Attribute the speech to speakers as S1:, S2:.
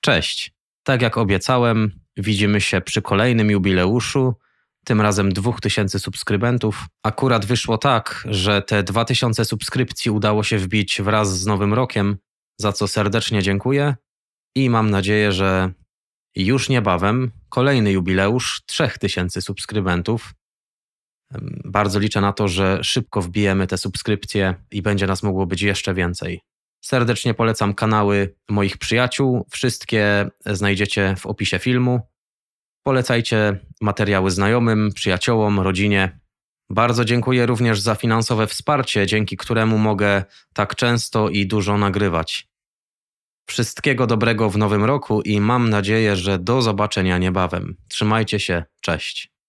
S1: Cześć. Tak jak obiecałem, widzimy się przy kolejnym jubileuszu, tym razem 2000 subskrybentów. Akurat wyszło tak, że te 2000 subskrypcji udało się wbić wraz z Nowym Rokiem, za co serdecznie dziękuję i mam nadzieję, że już niebawem kolejny jubileusz 3000 subskrybentów. Bardzo liczę na to, że szybko wbijemy te subskrypcje i będzie nas mogło być jeszcze więcej. Serdecznie polecam kanały moich przyjaciół. Wszystkie znajdziecie w opisie filmu. Polecajcie materiały znajomym, przyjaciołom, rodzinie. Bardzo dziękuję również za finansowe wsparcie, dzięki któremu mogę tak często i dużo nagrywać. Wszystkiego dobrego w nowym roku i mam nadzieję, że do zobaczenia niebawem. Trzymajcie się, cześć.